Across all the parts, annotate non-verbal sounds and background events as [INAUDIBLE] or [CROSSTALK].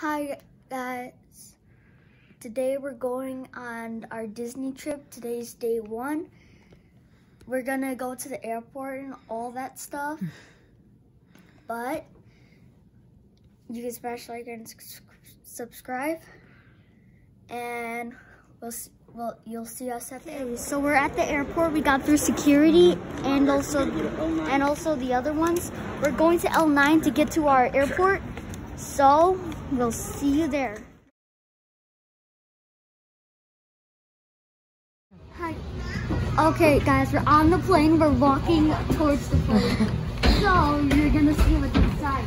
Hi guys. Today we're going on our Disney trip. Today's day one. We're gonna go to the airport and all that stuff. [SIGHS] But you can smash like and subscribe, and we'll s- well you'll see us at the airport. So we're at the airport. We got through security and also and also the other ones. We're going to L9 to get to our airport. So we'll see you there. Hi. Okay, guys, we're on the plane. We're walking towards the plane. [LAUGHS] so you're gonna see what's inside.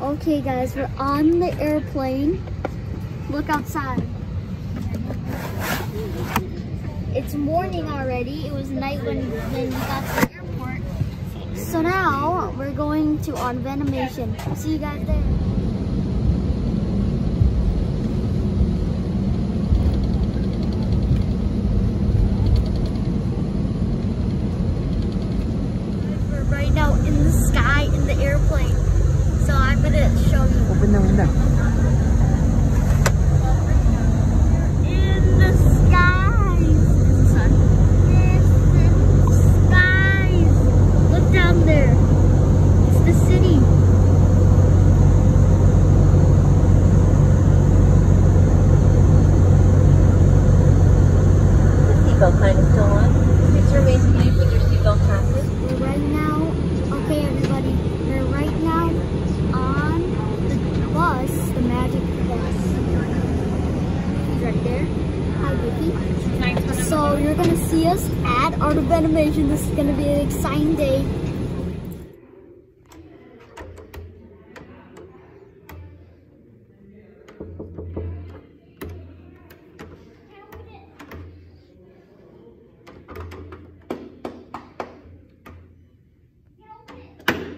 Okay, guys, we're on the airplane. Look outside. It's morning already. It was night when, when we got to. So now we're going to on Venimation. See you guys there. We're right now in the sky in the airplane. So I'm gonna show you. Open the window. In the skies. There's the sun. There's the skies. Look down there. It's the city. The seatbelt sign is still on. Please remain seated with your seatbelt fastened. We're right now, okay everybody, we're right now on the bus, the magic bus. He's right there. Hi Vicky. So you're gonna see us at Art of Animation. This is gonna be an exciting day.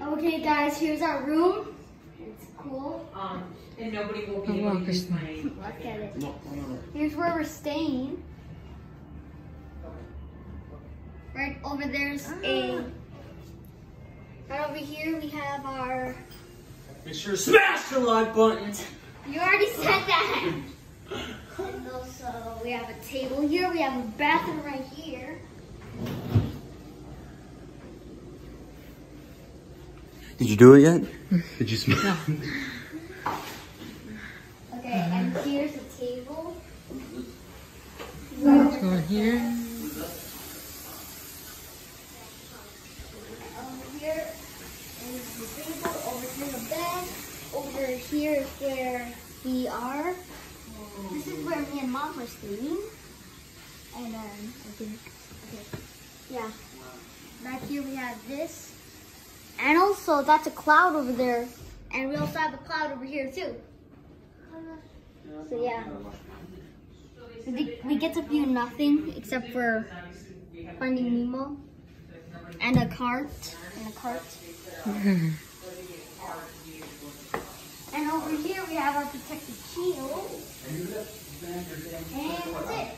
Okay guys, here's our room. It's cool. Um, and nobody will Oh, be wow, able to use my. Look at it. Here's where we're staying. Right over there's a. Right over here we have our. Make sure to smash the like button. You already said that. and also we have a table here. We have a bathroom right here. Did you do it yet? Did you smell? Okay, and here's a table. Let's go here. Over here is the table. Over here the bed. Over here is where we are. This is where me and mom were staying. And then I think, okay, yeah. Back here we have this. And also that's a cloud over there. And we also have a cloud over here too. So yeah. We We get to view nothing except for Finding Nemo. And a cart. And a cart. [LAUGHS] And over here we have our protective shield. And that's it.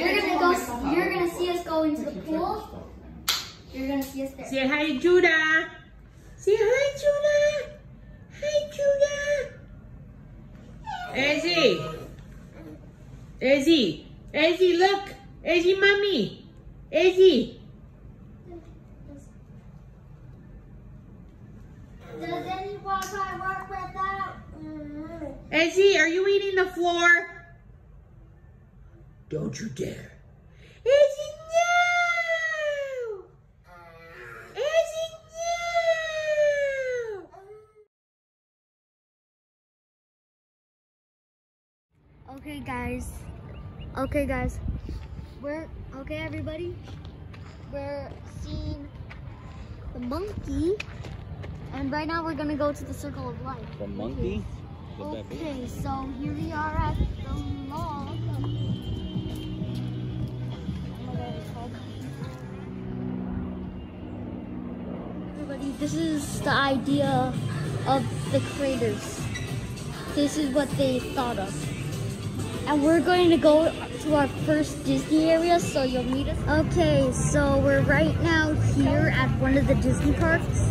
You're gonna go. You're gonna see us go into the pool. You're gonna see us there. Say hi, Judah. Say hi, Judah. Hi, Judah. Ezzy. Ezzy. Ezzy, look. Ezzy, mommy. Ezzy. Does any Wi-Fi work without? Ezzy, are you eating the floor? Don't you dare. Ezzy, no! Ezzy, no! Okay, guys. Okay, guys. We're okay, everybody. We're seeing the monkey, and right now we're gonna go to the Circle of Life. The monkey? Okay, so here we are at the mall. I don't know what it's called. Everybody, this is the idea of the creators. This is what they thought of. And we're going to go to our first Disney area, so you'll meet us. Okay, so we're right now here at one of the Disney parks.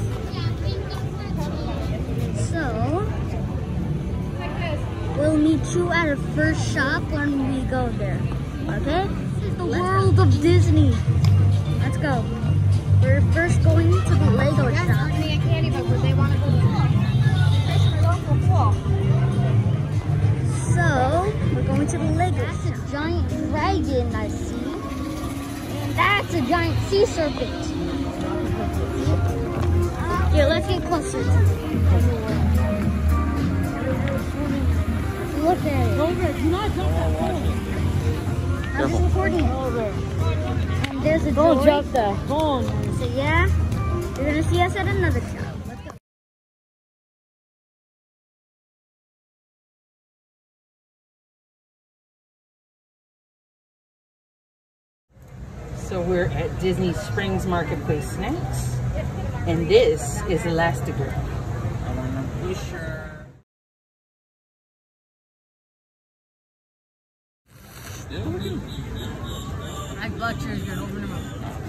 You at our first shop when we go there. Okay? This is the world of Disney. Let's go. We're first going to the Lego shop. a candy bar, they want to go So, we're going to the Lego That's a giant dragon I see. And that's a giant sea serpent. Here, let's get closer. Look at it. Over. Do not jump that pole. I'm recording it. And there's a Don't droid. jump there. Don't. So yeah, you're gonna see us at another shop. So we're at Disney Springs Marketplace Snacks, and this is Elastigirl. You sure? I. You're opening them up.